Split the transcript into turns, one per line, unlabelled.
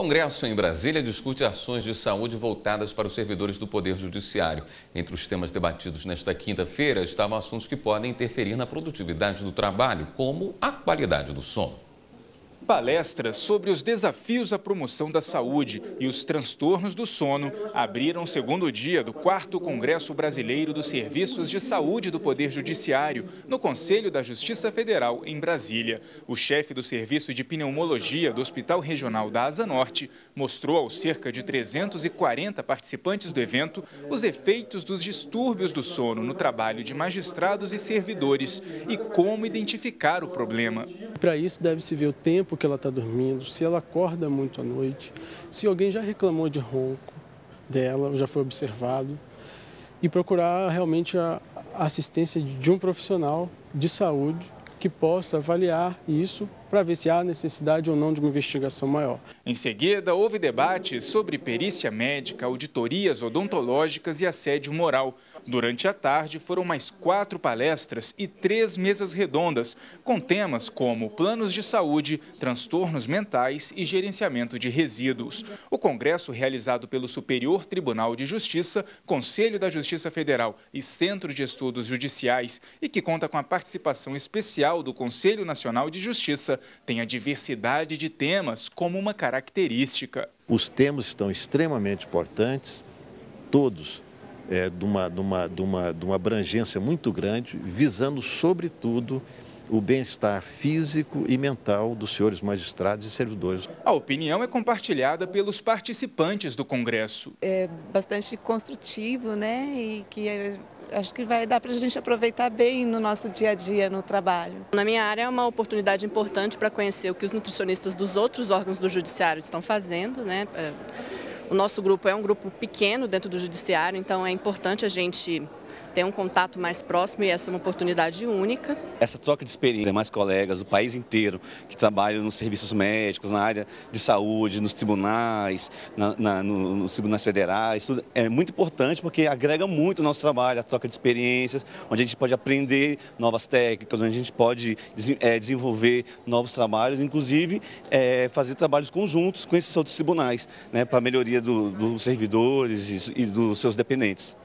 Congresso em Brasília discute ações de saúde voltadas para os servidores do Poder Judiciário. Entre os temas debatidos nesta quinta-feira estavam assuntos que podem interferir na produtividade do trabalho, como a qualidade do sono.
Palestras sobre os desafios à promoção da saúde e os transtornos do sono abriram o segundo dia do 4 Congresso Brasileiro dos Serviços de Saúde do Poder Judiciário, no Conselho da Justiça Federal, em Brasília. O chefe do Serviço de Pneumologia do Hospital Regional da Asa Norte mostrou aos cerca de 340 participantes do evento os efeitos dos distúrbios do sono no trabalho de magistrados e servidores e como identificar o problema.
Para isso, deve-se ver o tempo que ela está dormindo, se ela acorda muito à noite, se alguém já reclamou de ronco dela, já foi observado, e procurar realmente a assistência de um profissional de saúde que possa avaliar isso para ver se há necessidade ou não de uma investigação maior.
Em seguida, houve debate sobre perícia médica, auditorias odontológicas e assédio moral. Durante a tarde, foram mais quatro palestras e três mesas redondas, com temas como planos de saúde, transtornos mentais e gerenciamento de resíduos. O congresso, realizado pelo Superior Tribunal de Justiça, Conselho da Justiça Federal e Centro de Estudos Judiciais, e que conta com a participação especial do Conselho Nacional de Justiça, tem a diversidade de temas como uma característica.
Os temas estão extremamente importantes, todos é, de, uma, de, uma, de, uma, de uma abrangência muito grande, visando, sobretudo, o bem-estar físico e mental dos senhores magistrados e servidores.
A opinião é compartilhada pelos participantes do Congresso.
É bastante construtivo, né? E que acho que vai dar para a gente aproveitar bem no nosso dia a dia no trabalho.
Na minha área é uma oportunidade importante para conhecer o que os nutricionistas dos outros órgãos do judiciário estão fazendo, né? É, o nosso grupo é um grupo pequeno dentro do judiciário, então é importante a gente ter um contato mais próximo e essa é uma oportunidade única.
Essa troca de experiência, mais colegas do país inteiro que trabalham nos serviços médicos, na área de saúde, nos tribunais, na, na, no, nos tribunais federais, tudo, é muito importante porque agrega muito o nosso trabalho, a troca de experiências, onde a gente pode aprender novas técnicas, onde a gente pode é, desenvolver novos trabalhos, inclusive é, fazer trabalhos conjuntos com esses outros tribunais, né, para a melhoria do, dos servidores e, e dos seus dependentes.